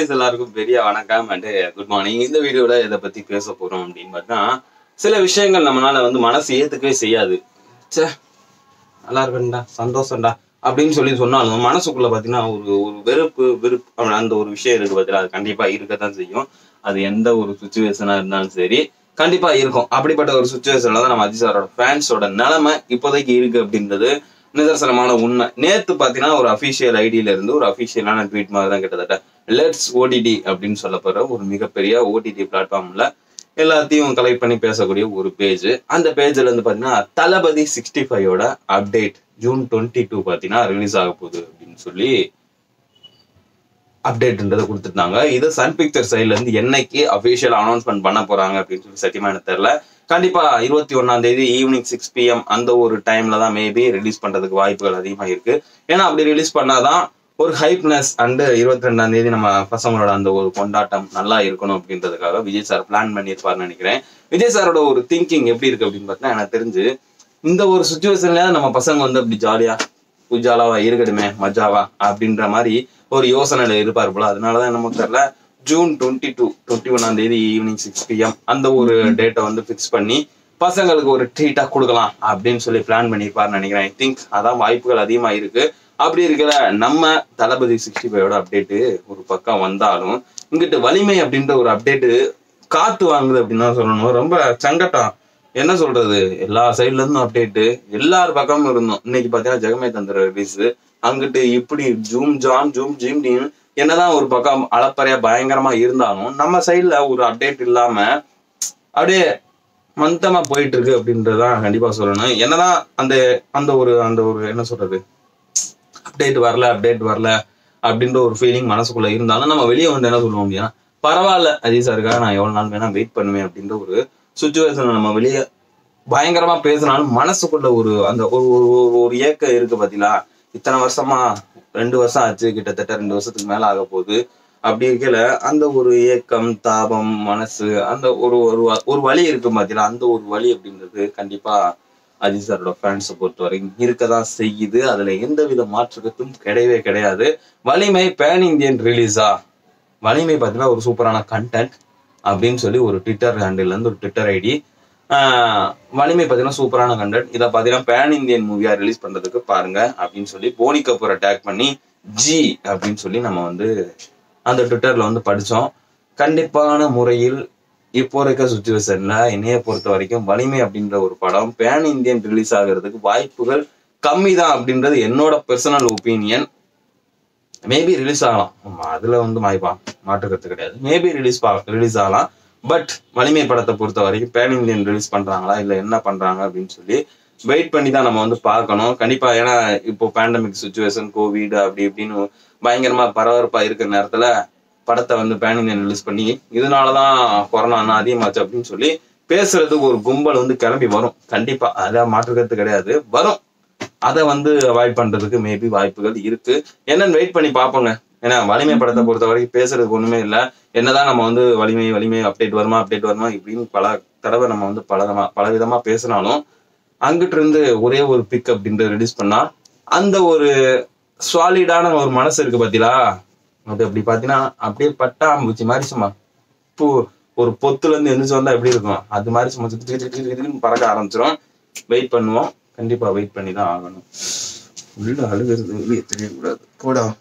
So guys எல்லாருக்கும் பெரிய வணக்கம் அண்ட் குட் மார்னிங் இந்த வீடியோல இதை பத்தி பேச போறோம் அப்படின்னு பார்த்தா சில விஷயங்கள் நம்மளால வந்து மனசு ஏத்துக்கவே செய்யாது. சே நல்லா இருக்கண்டா சந்தோஷம்டா அப்படின்னு சொல்லி சொன்னாலும் மனசுக்குள்ள பாத்தீங்கன்னா ஒரு ஒரு வெறுப்பு வெறுப்பு அந்த ஒரு விஷயம் இருக்கு பார்த்தீங்களா? அது கண்டிப்பா இருக்கத்தான் செய்யும். அது எந்த ஒரு சுச்சுவேஷனா இருந்தாலும் சரி கண்டிப்பா இருக்கும். அப்படிப்பட்ட ஒரு சுச்சுவேஷன்ல தான் நம்ம அஜித் சாரோட ஃபேன்ஸோட நிலைமை இப்போதைக்கு இருக்கு அப்படின்றது நிதர்சனமான உண்மை. நேத்து பாத்தீங்கன்னா ஒரு அபிஷியல் ஐடியில இருந்து ஒரு அபிஷியலான ட்வீட் மாதிரி தான் கிட்டத்தட்ட லெட்ஸ் ஓடிடி அப்படின்னு சொல்லப்படுற ஒரு மிகப்பெரிய ஓடிடி பிளாட்ஃபார்ம்ல எல்லாத்தையும் கலெக்ட் பண்ணி பேசக்கூடிய ஒரு பேஜ் அந்த பேஜ்ல இருந்து பாத்தீங்கன்னா தளபதி சிக்ஸ்டி ஃபைவோட அப்டேட் ஜூன் டுவெண்ட்டி டூ பாத்தீங்கன்னா ரிலீஸ் ஆக போகுது அப்படின்னு சொல்லி அப்டேட்ன்றதை கொடுத்துருந்தாங்க இது சன் பிக்சர் சைட்ல இருந்து என்னைக்கு அபிஷியல் அனௌன்ஸ்மெண்ட் பண்ண போறாங்க அப்படின்னு சொல்லி சத்தியமா எனக்கு தெரியல. கண்டிப்பா இருபத்தி ஒன்னாம் தேதி ஈவினிங் சிக்ஸ் பிஎம் அந்த ஒரு டைம்ல தான் மேபி ரிலீஸ் பண்றதுக்கு வாய்ப்புகள் அதிகமாக இருக்கு. ஏன்னா அப்படி ரிலீஸ் பண்ணாதான் ஒரு ஹைப்னஸ் அண்டு இருபத்தி ரெண்டாம் தேதி நம்ம பசங்களோட அந்த ஒரு கொண்டாட்டம் நல்லா இருக்கணும் அப்படின்றதுக்காக விஜய் சார் பிளான் பண்ணியிருப்பார்னு நினைக்கிறேன். விஜய் சாரோட ஒரு திங்கிங் எப்படி இருக்கு அப்படின்னு பார்த்தீங்கன்னா எனக்கு தெரிஞ்சு இந்த ஒரு சுச்சுவேஷன்ல நம்ம பசங்க வந்து அப்படி ஜாலியா உஜாலாவா இருக்கட்டுமே மஜாவா அப்படின்ற மாதிரி ஒரு யோசனையில இருப்பார் போல. அதனாலதான் நமக்கு தெரியல ஜூன் டுவெண்ட்டி டூ டுவெண்ட்டி ஒன்னாம் தேதி ஈவினிங் சிக்ஸ் பிஎம் அந்த ஒரு டேட்டை வந்து ஃபிக்ஸ் பண்ணி பசங்களுக்கு ஒரு ட்ரீட்டா கொடுக்கலாம் அப்படின்னு சொல்லி பிளான் பண்ணியிருப்பாருன்னு நினைக்கிறேன். ஐ திங்க் அதான் வாய்ப்புகள் அதிகமா இருக்கு. அப்படி இருக்கிற நம்ம தளபதி சிக்ஸ்டி ஃபைவோட அப்டேட்டு ஒரு பக்கம் வந்தாலும் இங்கிட்டு வலிமை அப்படின்ற ஒரு அப்டேட்டு காத்து வாங்குது அப்படின்னு தான் சொல்லணும். ரொம்ப சங்கட்டம் என்ன சொல்றது? எல்லா சைட்ல இருந்தும் அப்டேட்டு எல்லார் பக்கமும் இருந்தோம். இன்னைக்கு பாத்தீங்கன்னா ஜெகமே தந்திர ரிலீஸ் அங்கிட்டு இப்படி ஜூம் ஜாம் ஜூம் ஜிம் என்னதான் ஒரு பக்கம் அளப்பறையா பயங்கரமா இருந்தாலும் நம்ம சைட்ல ஒரு அப்டேட் இல்லாம அப்படியே மந்தமா போயிட்டு இருக்கு அப்படின்றதான் கண்டிப்பா சொல்லணும். என்னதான் அந்த அந்த ஒரு அந்த ஒரு என்ன சொல்றது? அப்டேட் வரல அப்டேட் வரல அப்படின்ற ஒரு ஃபீலிங் மனசுக்குள்ள இருந்தாலும் நம்ம வெளியே வந்து என்ன சொல்லுவோம் அப்படின்னா பரவாயில்ல அஜய் சாருக்காக நான் எவ்வளவு நாள் வேணா வெயிட் பண்ணுவேன் அப்படின்ற ஒரு சுச்சுவேஷன்ல நம்ம வெளியே பயங்கரமா பேசினாலும் மனசுக்குள்ள ஒரு அந்த ஒரு ஒரு ஒரு- ஒரு ஏக்கம் இருக்கு பாத்தீங்களா? இத்தனை வருஷமா ரெண்டு வருஷம் ஆச்சு கிட்டத்தட்ட ரெண்டு வருஷத்துக்கு மேல ஆக போகுது. அப்படி இருக்கல அந்த ஒரு ஏக்கம் தாபம் மனசு அந்த ஒரு ஒரு ஒரு வழி இருக்கு பார்த்தீங்களா அந்த ஒரு வழி அப்படின்றது கண்டிப்பா அஜித் சாரோட ஃபேன்ஸை பொறுத்த வரைக்கும் இருக்கதான் செய்யுது. அதுல எந்த வித மாற்றுக்கத்தும் கிடையவே கிடையாது. வலிமை பேன் இந்தியன் ரிலீஸா வலிமை பார்த்தீங்கன்னா ஒரு சூப்பரான கண்டென்ட் அப்படின்னு சொல்லி ஒரு ட்விட்டர் ஹேண்டில் இருந்து ஒரு ட்விட்டர் ஐடி வலிமை பார்த்தீங்கன்னா சூப்பரான கண்டென்ட் இதை பார்த்தீங்கன்னா பேன் இந்தியன் மூவியா ரிலீஸ் பண்றதுக்கு பாருங்க அப்படின்னு சொல்லி போனி கபூர் அட்டாக் பண்ணி ஜி அப்படின்னு சொல்லி நம்ம வந்து அந்த ட்விட்டர்ல வந்து படிச்சோம். கண்டிப்பான முறையில் இப்போ இருக்க சுச்சுவேஷன்ல என்னைய பொறுத்த வரைக்கும் வலிமை அப்படின்ற ஒரு படம் பேன் இந்தியன் ரிலீஸ் ஆகிறதுக்கு வாய்ப்புகள் கம்மி தான் அப்படின்றது என்னோட பர்சனல் ஒப்பீனியன் மேபி ரிலீஸ் ஆகலாம். அதுல வந்து மாய்ப்பா மாற்றுக்கிறது கிடையாது. மேபி ரிலீஸ் ரிலீஸ் ஆகலாம். பட் வலிமை படத்தை பொறுத்த வரைக்கும் பேன் இந்தியன் ரிலீஸ் பண்றாங்களா? இல்ல என்ன பண்றாங்க அப்படின்னு சொல்லி வெயிட் பண்ணி தான் நம்ம வந்து பார்க்கணும். கண்டிப்பா ஏன்னா இப்போ பேண்டமிக் சுச்சுவேஷன் கோவிட் அப்படி இப்படின்னு பயங்கரமா பரபரப்பா இருக்கிற நேரத்துல படத்தை வந்து பேன் இந்தியன் ரிலீஸ் பண்ணி இதனாலதான் கொரோனா அதிகமாச்சு அப்படின்னு சொல்லி பேசுறதுக்கு ஒரு கும்பல் வந்து கிளம்பி வரும். கண்டிப்பா அதான் மாற்றுக்கிறது கிடையாது. வரும். அதை வந்து அவாய்ட் பண்றதுக்கு மேபி வாய்ப்புகள் இருக்கு. என்னன்னு வெயிட் பண்ணி பார்ப்போங்க. ஏன்னா வலிமை படத்தை பொறுத்த வரைக்கும் பேசுறதுக்கு ஒண்ணுமே இல்ல. என்னதான் நம்ம வந்து வலிமை வலிமை அப்டேட் வருமா அப்டேட் வருமா இப்படின்னு பல தடவை நம்ம வந்து பல விதமா- பல விதமா பேசினாலும் அங்கிட்டு இருந்து ஒரே ஒரு பிக் அப்படின்றது ரிலீஸ் பண்ணா அந்த ஒரு சாலிடான ஒரு மனசு இருக்கு பாத்தீங்களா? அது அப்படி பாத்தீங்கன்னா அப்படியே பட்டாம்பூச்சி மாதிரி சும்மா பூ ஒரு பொத்துல இருந்து எந்திரிச்சு வந்தா எப்படி இருக்கும்? அது மாதிரி சும்மா சுத்தி பறக்க ஆரம்பிச்சிடும் வெயிட் பண்ணுவோம். கண்டிப்பா வெயிட் பண்ணி தான் ஆகணும். உள்ள அழுகிறது வெளியே தெரியக்கூடாது. போடா.